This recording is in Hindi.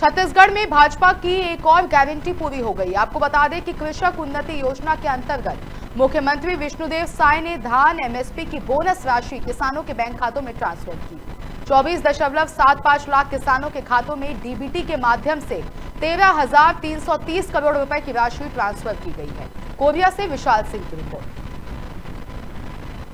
छत्तीसगढ़ में भाजपा की एक और गारंटी पूरी हो गई। आपको बता दें कि कृषक उन्नति योजना के अंतर्गत मुख्यमंत्री विष्णुदेव साय ने धान एमएसपी की बोनस राशि किसानों के बैंक खातों में ट्रांसफ़र की। चौबीस दशमलव सात पाँच लाख किसानों के खातों में डीबीटी के माध्यम से तेरह हज़ार तीन सौ तीस करोड़ रुपए की राशि ट्रांसफ़र की गई है। कोरिया से विशाल सिंह की रिपोर्ट।